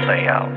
play out.